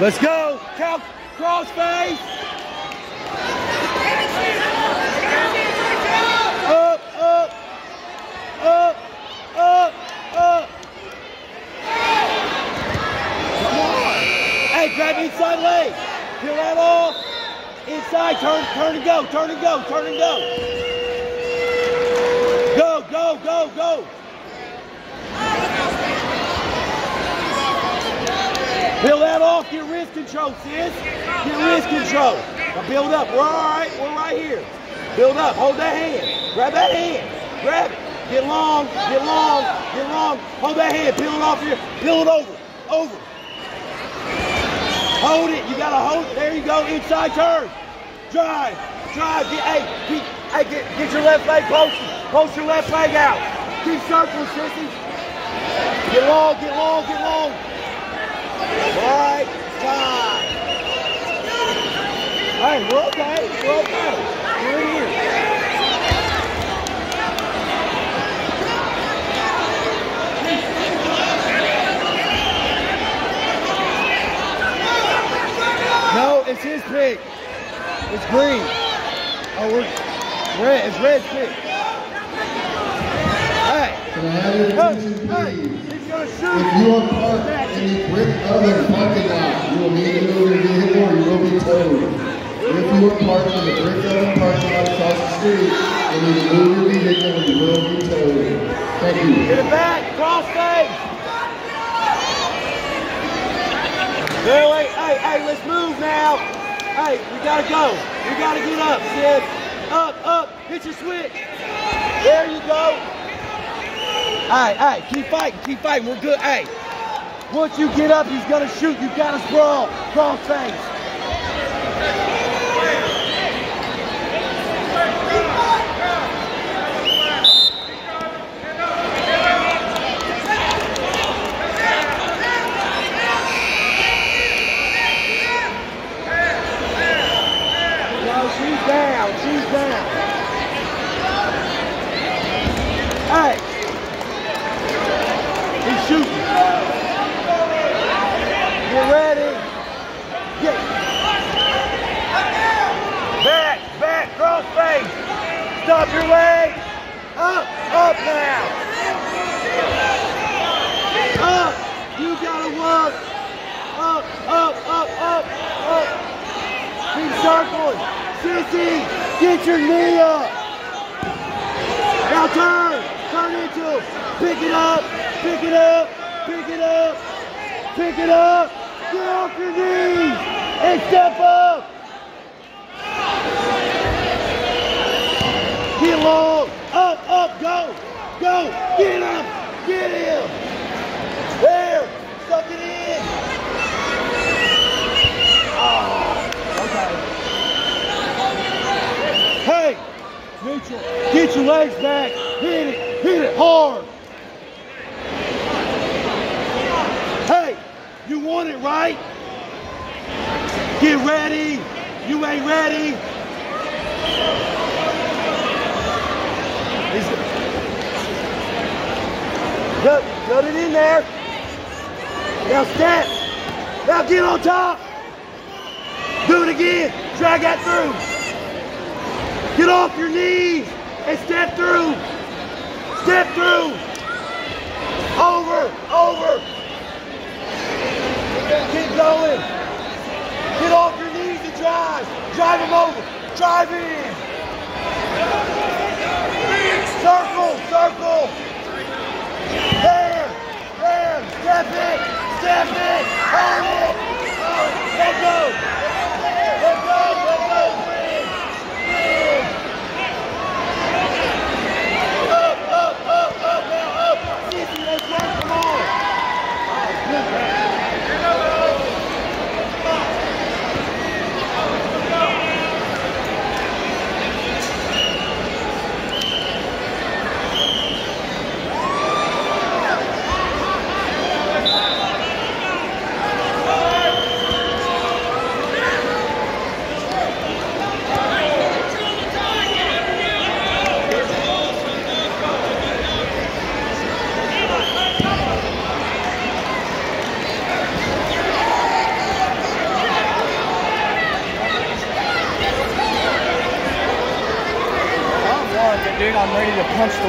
Let's go. Count cross face. Up, up, up, up, up. Come on. Hey, grab inside leg. Peel that off. Inside, turn, turn and go, turn and go, turn and go. Go, go, go, go. Peel that off, get wrist control, sis. Get wrist control. Now build up, we're all right, we're right here. Build up, hold that hand. Grab that hand, grab it. Get long, get long, get long. Hold that hand, peel it off here, peel it over, over. Hold it, you gotta hold it. There you go, inside turn. Drive, drive, get, hey, get, hey, get, get your left leg posted. Post your left leg out. Keep circling, sissy. Get long, get long, get long. Right time. Hey, we're okay. We're okay. We're in here. No, it's his pick. It's green. Oh, we're red. It's pick. Can I have your attention, please? If you are parked in the brick oven parking lot, you will need to move your vehicle or you will be towed. If you are parked in the brick oven parking lot across the street, you need to move your vehicle or you will be towed. Thank you. Get it back. Cross face. Hey, wait, hey, hey, let's move now. Hey, we gotta go. We gotta get up, Sid. Up, up. Hit your switch. There you go. Hey, hey, keep fighting, keep fighting. We're good. Hey, once you get up, he's gonna shoot. You gotta sprawl. Cross face. No, she's down. She's down. Hey. He's shooting. Get ready. Get. Back, back, cross face. Stop your leg. Up, up now. Up. You gotta work. Up, up, up, up, up. Keep circling. Sissy, get your knee up. Now turn. Turn into. Pick it up. Pick it up. Pick it up. Pick it up. Get off your knees and step up. Go. Get him. Get him. There. Suck it in. Oh, okay. Hey, neutral. Get your legs back. Hit it. Hit it hard. Hey, you want it right? Get ready. You ain't ready. Put, put it in there. Now step. Now get on top. Do it again. Drag that through. Get off your knees and step through. Step through. Over, over. Keep going. Get off your knees and drive. Drive him over. Drive in. Circle, circle. There, there. Step it, step it. Hold it. Hold it. Let go. Let go, let go. Bring, bring. Up, up, up, up, now up. Sissy, let's work. Come on. Oh, good man. fuck, dude. I'm ready to punch the